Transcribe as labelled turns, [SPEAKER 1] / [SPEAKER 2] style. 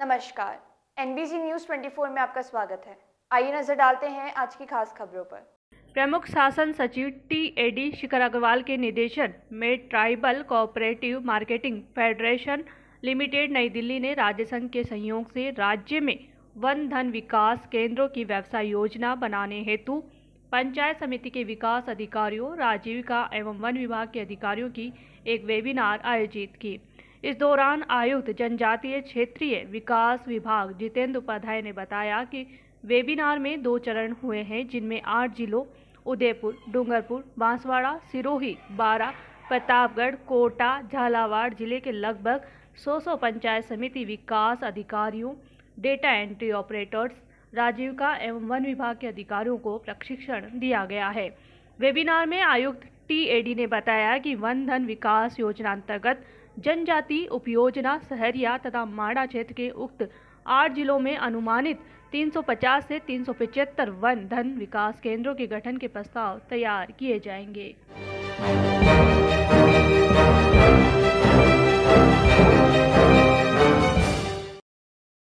[SPEAKER 1] नमस्कार। NBC news 24 में आपका स्वागत है। आइए नज़र डालते हैं आज की खास खबरों पर।
[SPEAKER 2] प्रमुख शासन सचिव टी एडी शिखर अग्रवाल के निर्देशन में tribal cooperative marketing federation limited New Delhi ने राज्य संघ के सहयोग से राज्य में वन धन विकास केंद्रों की व्यवसाय योजना बनाने हेतु पंचायत समिति के विकास अधिकारियों, राजीविका एवं वन विभाग के अधिकारियों की एक वेबिनार आयोजित की। इस दौरान आयुक्त जनजातीय क्षेत्रीय विकास विभाग जितेंद्र उपाध्याय ने बताया कि वेबिनार में दो चरण हुए हैं, जिनमें आठ जिलों, उदयपुर, डूंगरपुर, बांसवाड़ा, सिरोही, बारा, प्रतापगढ़, कोटा, झालावाड़ ज़िले के लगभग 100 सौ पंचायत समिति विकास अधिकारियों डेटा एंट्री ऑपरेटर्स राजीविका एवं वन विभाग के अधिकारियों को प्रशिक्षण दिया गया है। वेबिनार में आयुक्त टीएडी ने बताया कि वन धन विकास योजना अंतर्गत जनजाति उपयोजना सहरिया तथा माड़ा क्षेत्र के उक्त आठ जिलों में अनुमानित 350 से तीन वन धन विकास केंद्रों के गठन के प्रस्ताव तैयार किए जाएँगे।